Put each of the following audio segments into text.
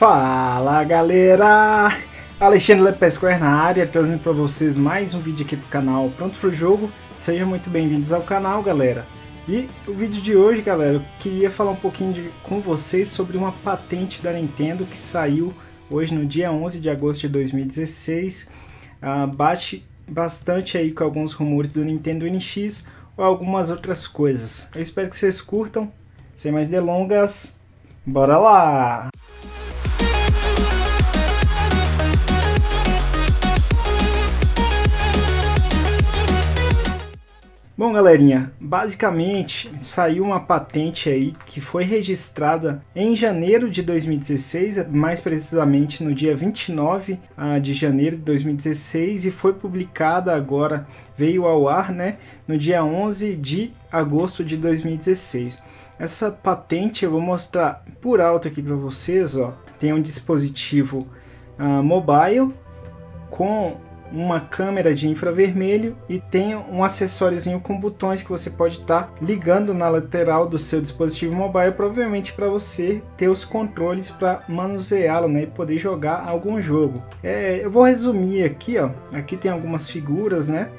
Fala galera! Alexandre Lepescoer na área, trazendo para vocês mais um vídeo aqui pro canal Pronto pro Jogo. Sejam muito bem-vindos ao canal, galera. E o vídeo de hoje, galera, eu queria falar um pouquinho de, com vocês sobre uma patente da Nintendo que saiu hoje no dia 11 de agosto de 2016. Uh, bate bastante aí com alguns rumores do Nintendo NX ou algumas outras coisas. Eu espero que vocês curtam. Sem mais delongas, bora lá! Bom, galerinha, basicamente saiu uma patente aí que foi registrada em janeiro de 2016, mais precisamente no dia 29 uh, de janeiro de 2016, e foi publicada agora, veio ao ar, né, no dia 11 de agosto de 2016. Essa patente eu vou mostrar por alto aqui para vocês, ó. Tem um dispositivo uh, mobile com uma câmera de infravermelho e tem um acessóriozinho com botões que você pode estar tá ligando na lateral do seu dispositivo mobile, provavelmente para você ter os controles para manuseá-lo né, e poder jogar algum jogo. É, eu vou resumir aqui, ó. aqui tem algumas figuras, né?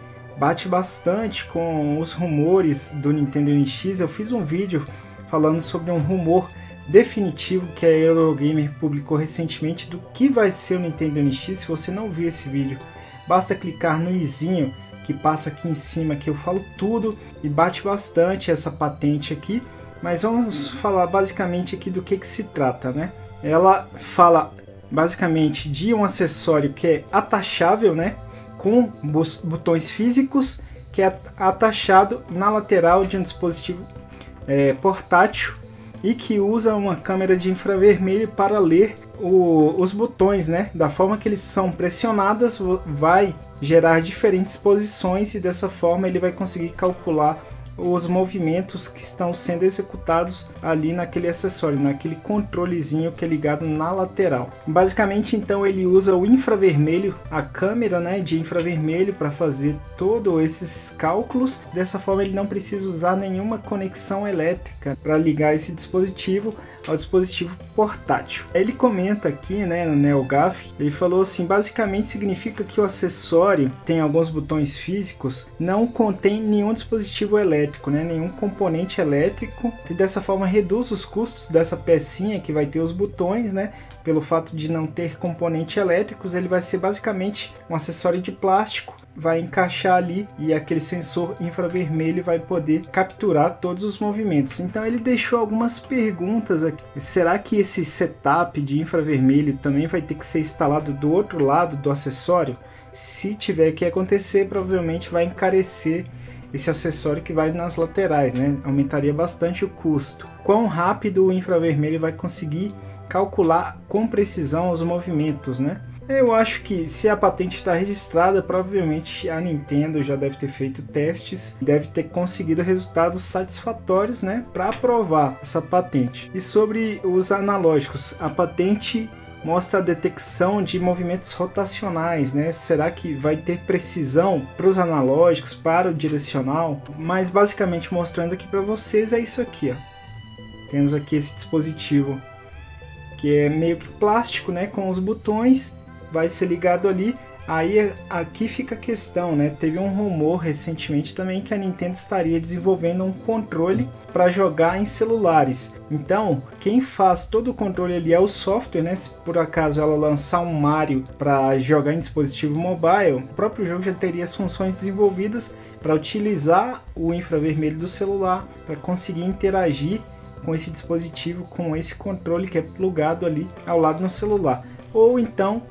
bate bastante com os rumores do Nintendo NX. Eu fiz um vídeo falando sobre um rumor definitivo que a Eurogamer publicou recentemente do que vai ser o Nintendo NX. Se você não viu esse vídeo, basta clicar no izinho que passa aqui em cima que eu falo tudo e bate bastante essa patente aqui, mas vamos falar basicamente aqui do que, que se trata, né? Ela fala basicamente de um acessório que é atachável, né? Com botões físicos que é atachado na lateral de um dispositivo é, portátil e que usa uma câmera de infravermelho para ler o, os botões, né? Da forma que eles são pressionados, vai gerar diferentes posições e dessa forma ele vai conseguir calcular os movimentos que estão sendo executados ali naquele acessório, naquele controlezinho que é ligado na lateral. Basicamente, então ele usa o infravermelho, a câmera, né, de infravermelho para fazer todos esses cálculos. Dessa forma, ele não precisa usar nenhuma conexão elétrica para ligar esse dispositivo ao dispositivo portátil. Ele comenta aqui, né, no NeoGAF, ele falou assim, basicamente significa que o acessório tem alguns botões físicos, não contém nenhum dispositivo elétrico, né, nenhum componente elétrico, e dessa forma reduz os custos dessa pecinha que vai ter os botões, né, pelo fato de não ter componentes elétricos, ele vai ser basicamente um acessório de plástico vai encaixar ali e aquele sensor infravermelho vai poder capturar todos os movimentos. Então ele deixou algumas perguntas aqui. Será que esse setup de infravermelho também vai ter que ser instalado do outro lado do acessório? Se tiver que acontecer, provavelmente vai encarecer esse acessório que vai nas laterais, né? Aumentaria bastante o custo. Quão rápido o infravermelho vai conseguir calcular com precisão os movimentos, né? Eu acho que se a patente está registrada, provavelmente a Nintendo já deve ter feito testes, deve ter conseguido resultados satisfatórios, né, para aprovar essa patente. E sobre os analógicos, a patente mostra a detecção de movimentos rotacionais, né? Será que vai ter precisão para os analógicos, para o direcional? Mas basicamente mostrando aqui para vocês é isso aqui, ó. Temos aqui esse dispositivo que é meio que plástico, né, com os botões vai ser ligado ali. Aí aqui fica a questão, né? Teve um rumor recentemente também que a Nintendo estaria desenvolvendo um controle para jogar em celulares. Então, quem faz todo o controle ali é o software, né? Se por acaso ela lançar um Mario para jogar em dispositivo mobile, o próprio jogo já teria as funções desenvolvidas para utilizar o infravermelho do celular para conseguir interagir com esse dispositivo, com esse controle que é plugado ali ao lado no celular. Ou então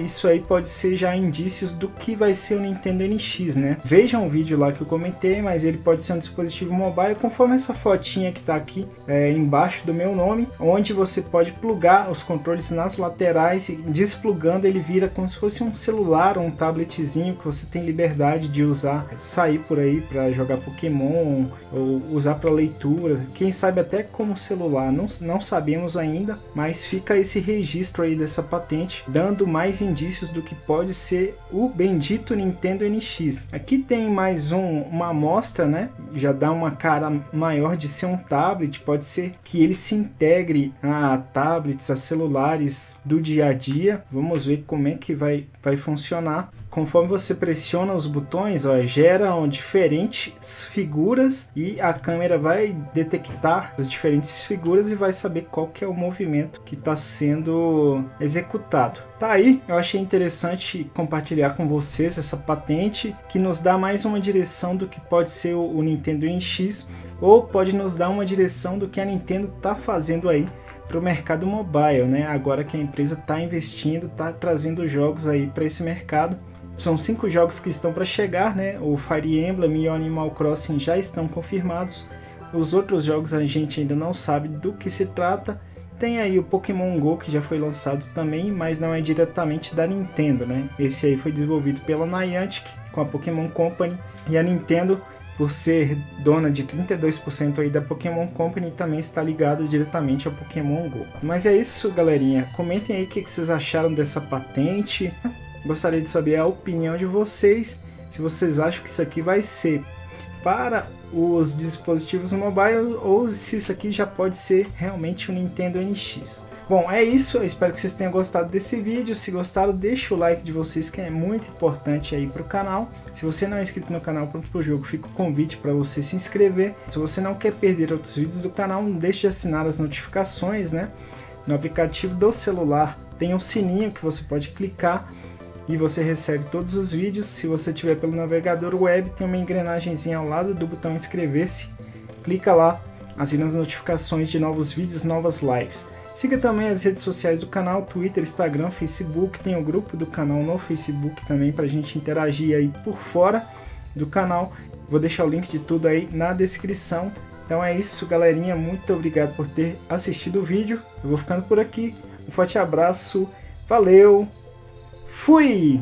isso aí pode ser já indícios do que vai ser o Nintendo NX, né? Vejam o vídeo lá que eu comentei, mas ele pode ser um dispositivo mobile conforme essa fotinha que está aqui é, embaixo do meu nome, onde você pode plugar os controles nas laterais e desplugando ele vira como se fosse um celular ou um tabletzinho que você tem liberdade de usar, sair por aí para jogar Pokémon ou usar para leitura, quem sabe até como celular, não, não sabemos ainda, mas fica esse registro aí dessa patente, dando mais mais indícios do que pode ser o bendito Nintendo NX. Aqui tem mais um, uma amostra, né? Já dá uma cara maior de ser um tablet, pode ser que ele se integre a tablets, a celulares do dia a dia. Vamos ver como é que vai, vai funcionar conforme você pressiona os botões, ó, geram diferentes figuras e a câmera vai detectar as diferentes figuras e vai saber qual que é o movimento que está sendo executado. Tá aí, eu achei interessante compartilhar com vocês essa patente que nos dá mais uma direção do que pode ser o Nintendo NX ou pode nos dar uma direção do que a Nintendo está fazendo aí para o mercado mobile, né? Agora que a empresa está investindo, está trazendo jogos aí para esse mercado são cinco jogos que estão para chegar, né? O Fire Emblem e o Animal Crossing já estão confirmados. Os outros jogos a gente ainda não sabe do que se trata. Tem aí o Pokémon Go que já foi lançado também, mas não é diretamente da Nintendo, né? Esse aí foi desenvolvido pela Niantic com a Pokémon Company e a Nintendo, por ser dona de 32% aí da Pokémon Company, também está ligada diretamente ao Pokémon Go. Mas é isso, galerinha. Comentem aí o que vocês acharam dessa patente. Gostaria de saber a opinião de vocês, se vocês acham que isso aqui vai ser para os dispositivos mobile ou se isso aqui já pode ser realmente um Nintendo NX. Bom, é isso, eu espero que vocês tenham gostado desse vídeo, se gostaram deixa o like de vocês que é muito importante aí para o canal. Se você não é inscrito no canal Pronto Pro Jogo, fica o convite para você se inscrever. Se você não quer perder outros vídeos do canal, não deixe de assinar as notificações, né? No aplicativo do celular tem um sininho que você pode clicar e você recebe todos os vídeos. Se você tiver pelo navegador web, tem uma engrenagemzinha ao lado do botão inscrever-se. Clica lá, assina as notificações de novos vídeos, novas lives. Siga também as redes sociais do canal, Twitter, Instagram, Facebook. Tem o grupo do canal no Facebook também para a gente interagir aí por fora do canal. Vou deixar o link de tudo aí na descrição. Então é isso, galerinha. Muito obrigado por ter assistido o vídeo. Eu vou ficando por aqui. Um forte abraço. Valeu! Fui!